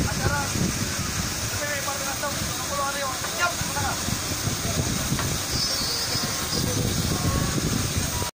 adalah PP Partai Nasional